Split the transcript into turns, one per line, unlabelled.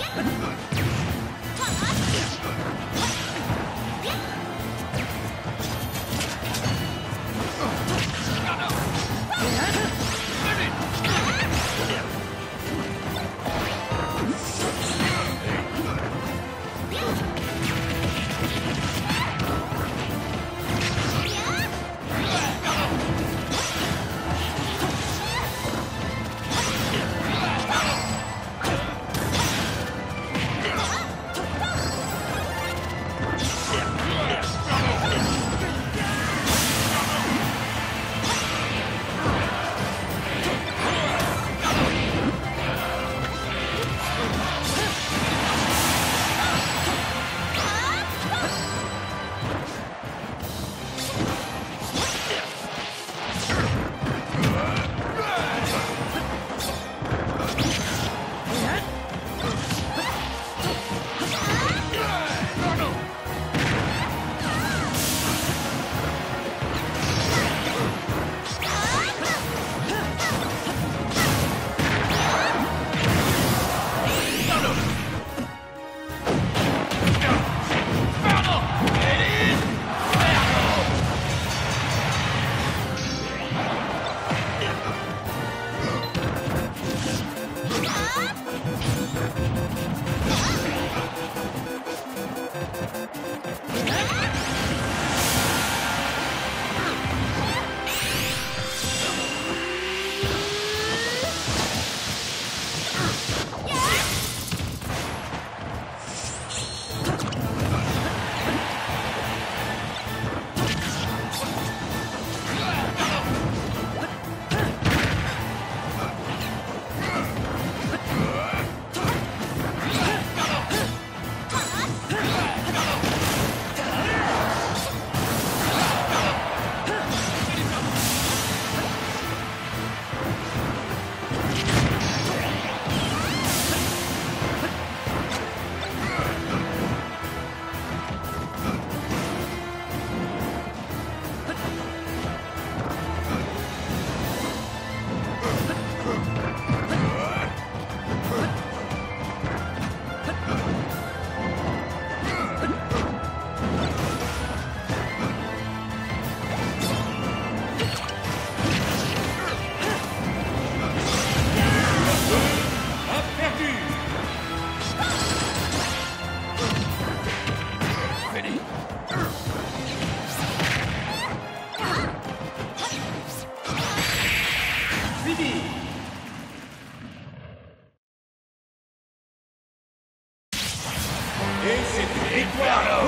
Yeah! Iguana!